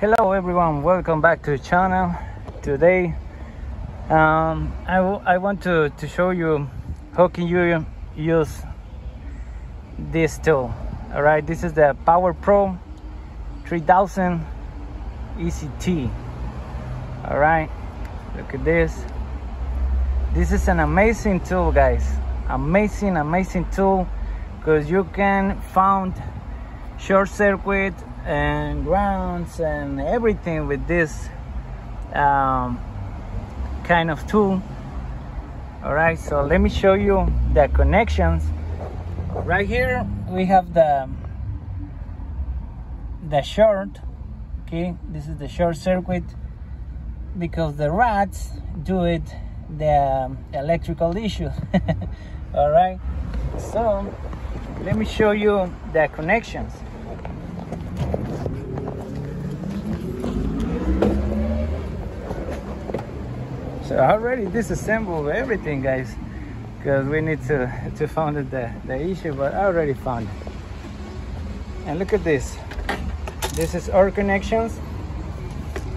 hello everyone. Welcome back to the channel. Today um, I, I want to, to show you how can you use this tool. All right this is the Power Probe 3000 ECT all right look at this. This is an amazing tool guys. Amazing amazing tool because you can found short circuit and grounds and everything with this um, kind of tool. All right so let me show you the connections. Right here we have the the short okay? This is the short circuit because the rats do it the electrical issue. All right so let me show you the connections already disassembled everything guys because we need to to find the the issue but I already found it. And look at this. This is our connections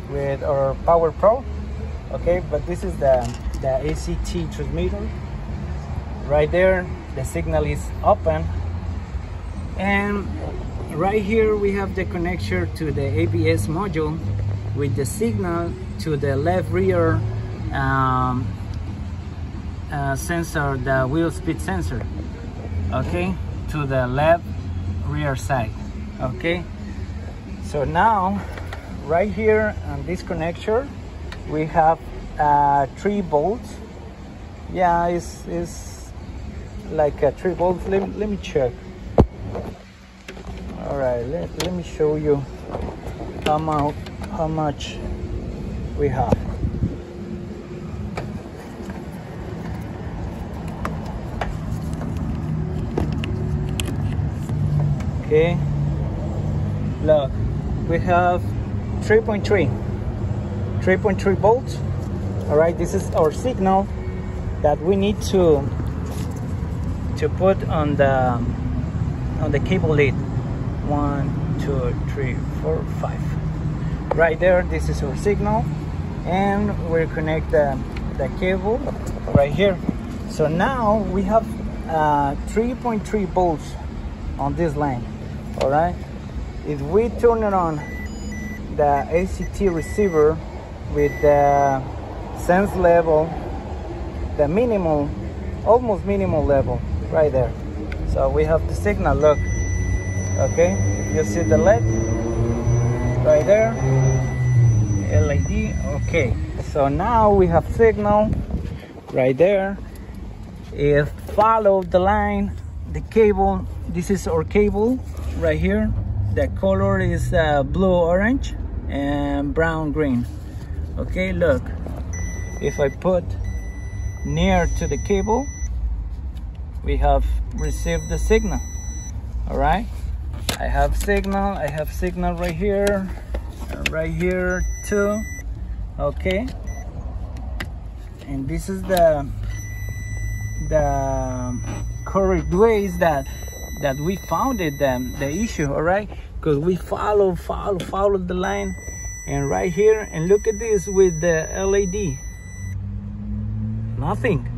with our Power Probe okay? But this is the the ECT transmitter. Right there the signal is open. And right here we have the connection to the ABS module with the signal to the left rear um, uh, sensor the wheel speed sensor okay to the left rear side okay? So now right here on this connector we have uh, three bolts. Yeah it's, it's like a three bolts. Let, let me check. All right let, let me show you how much how much we have okay. Look we have 3.3 3.3 volts. All right this is our signal that we need to to put on the on the cable lead one two three four five. Right there this is our signal. And we'll connect the, the cable right here. So now we have 3.3 uh, volts on this line all right? If we turn it on the ECT receiver with the sense level the minimal almost minimal level right there. So we have the signal look. Okay? You see the LED right there. LED okay. So now we have signal right there. If follow the line the cable this is our cable right here. The color is uh, blue orange and brown green. Okay look. If I put near to the cable we have received the signal. All right? I have signal I have signal right here right here too. Okay? And this is the the correct ways that that we founded them the issue all right? Because we follow follow follow the line. And right here and look at this with the LED nothing.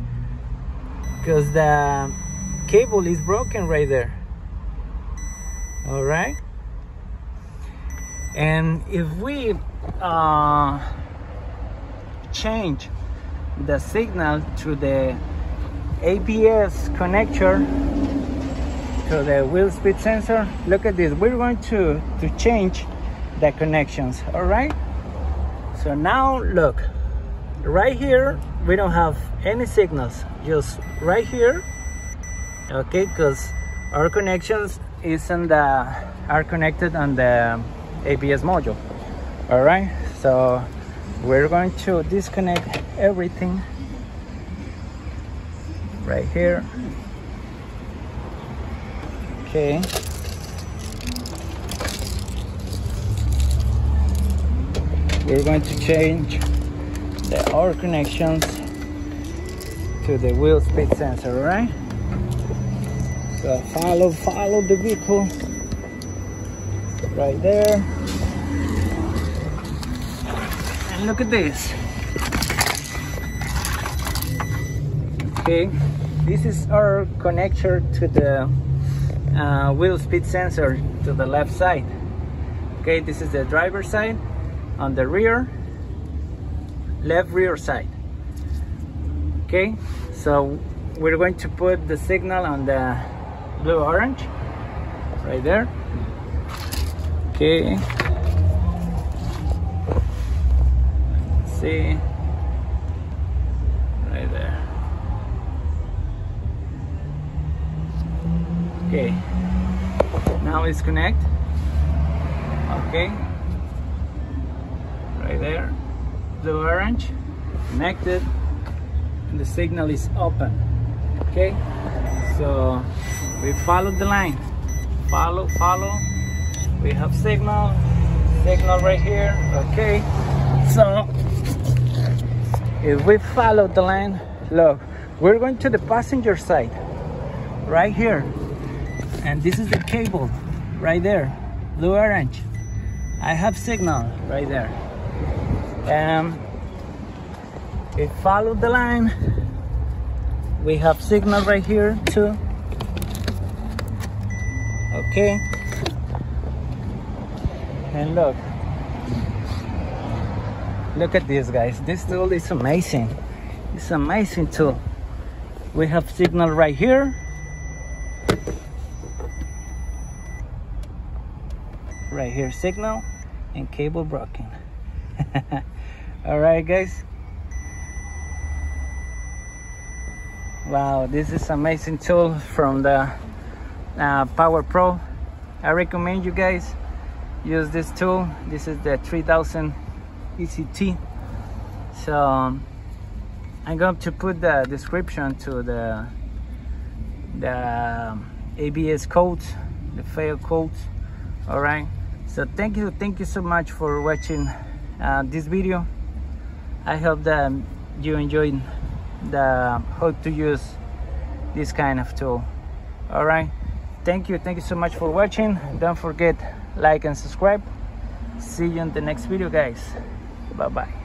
Because the cable is broken right there. All right? And if we uh, change the signal to the ABS connector the wheel speed sensor look at this. We're going to to change the connections all right? So now look. Right here we don't have any signals. Just right here. Okay because our connections is in the are connected on the ABS module. All right? So we're going to disconnect everything right here okay. We're going to change the our connections to the wheel speed sensor right? so follow follow the vehicle right there. And look at this. Okay. This is our connector to the uh, wheel speed sensor to the left side. Okay this is the driver side. On the rear left rear side. Okay so we're going to put the signal on the blue orange right there. Okay. Let's see right there okay. Now it's connect. Okay. Right there. Blue orange. Connected. And the signal is open. Okay. So we follow the line. Follow follow. We have signal. Signal right here. Okay. So if we follow the line look we're going to the passenger side. Right here and this is the cable right there blue orange. I have signal right there. Um, we follow the line we have signal right here too. Okay. And look. Look at this guys. This tool is amazing. It's amazing tool. We have signal right here right here signal and cable broken all right guys. Wow this is amazing tool from the uh, Power Probe. I recommend you guys use this tool. This is the 3000 ect so um, i'm going to put the description to the the abs codes the fail codes all right so thank you thank you so much for watching uh, this video. I hope that you enjoyed the how to use this kind of tool. All right thank you thank you so much for watching. Don't forget like and subscribe. See you in the next video guys. Bye bye